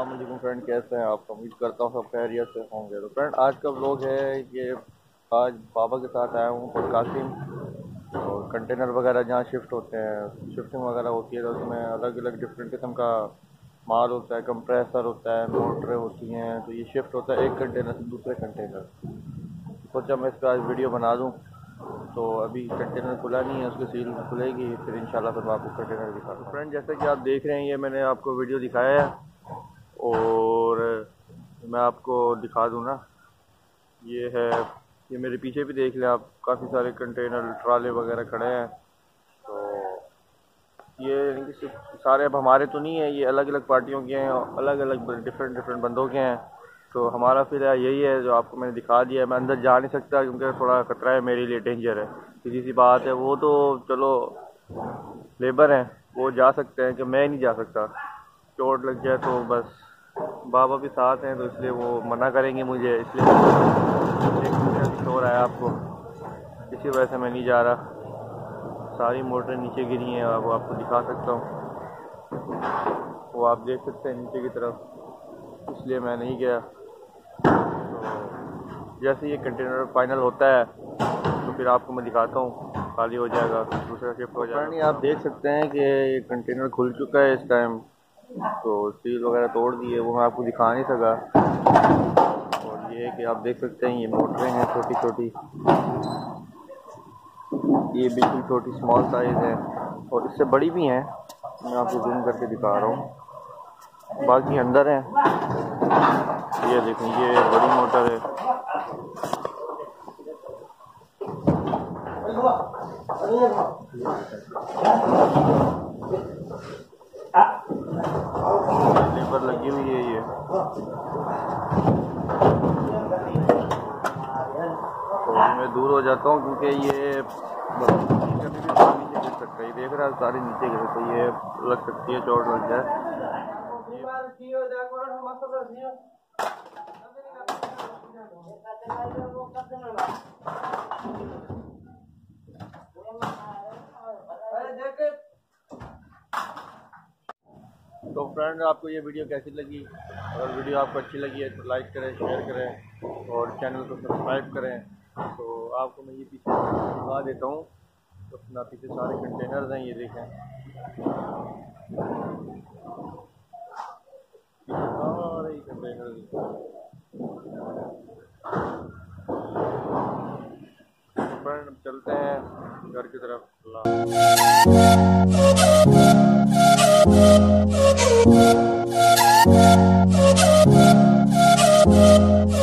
Aslam friend कैसे हैं आप उम्मीद करता हूँ सब खैरियत से होंगे। तो फ्रेंड आज का व्लॉग है? ये आज बाबा के साथ आया हूँ कासिम। और कंटेनर वगैरह जहाँ शिफ्ट होते हैं शिफ्टिंग वगैरह होती है तो उसमें अलग अलग डिफरेंट किस्म का माल होता है कंप्रेसर होता है, मोटरें होती हैं तो ये शिफ्ट होता है एक कंटेनर से दूसरे कंटेनर सोचा मैं इस पर आज वीडियो बना दूँ। तो अभी कंटेनर खुला नहीं है, उसकी सील खुलेगी, फिर इंशाल्लाह फिर मैं आपको कंटेनर दिखा दूँ। फ्रेंड जैसे कि आप देख रहे हैं, ये मैंने आपको वीडियो दिखाया है। और मैं आपको दिखा दूँ ना ये है, ये मेरे पीछे भी देख लें आप, काफ़ी सारे कंटेनर ट्राले वगैरह खड़े हैं। तो ये सारे अब हमारे तो नहीं है, ये अलग अलग पार्टियों के हैं अलग अलग डिफरेंट डिफरेंट बंदों के हैं। तो हमारा फिर यही है, जो आपको मैंने दिखा दिया है। मैं अंदर जा नहीं सकता क्योंकि थोड़ा खतरा है, मेरे लिए डेंजर है। सीधी सी बात है, वो तो चलो लेबर हैं, वो जा सकते हैं कि मैं नहीं जा सकता। चोट लग जाए तो बस। बाबा भी साथ हैं तो इसलिए वो मना करेंगे मुझे, इसलिए शोर आया आपको। इसी वजह से मैं नहीं जा रहा। सारी मोटर नीचे गिरी हैं वो आपको दिखा सकता हूँ। वो आप देख सकते हैं नीचे की तरफ़। इसलिए मैं नहीं गया। तो जैसे ये कंटेनर फाइनल होता है तो फिर आपको मैं दिखाता हूँ। खाली हो जाएगा, दूसरा शिफ्ट हो जाएगा। नहीं, आप देख सकते हैं कि ये कंटेनर खुल चुका है इस टाइम तो स्टील वगैरह तोड़ दिए, वो मैं आपको दिखा नहीं सका। और ये कि आप देख सकते हैं, ये मोटरें हैं छोटी छोटी ये बिल्कुल छोटी स्मॉल साइज़ है। और इससे बड़ी भी हैं, मैं आपको जूम करके दिखा रहा हूँ। बाकी अंदर हैं। ये देखें, ये बड़ी मोटर है। लगी हुई है ये। तो मैं दूर हो जाता हूँ क्योंकि ये कभी भी नीचे गिर सकता है देख रहा है सारी नीचे गिर तो ये लग सकती है चोट लग जाए तो फ्रेंड आपको ये वीडियो कैसी लगी? अगर वीडियो आपको अच्छी लगी है तो लाइक करें शेयर करें और चैनल को सब्सक्राइब करें। तो आपको मैं ये पीछे दिखा देता हूँ। अपना पीछे सारे कंटेनर्स हैं, ये देखें। सारे कंटेनर फ्रेंड चलते हैं घर की तरफ़। Bye.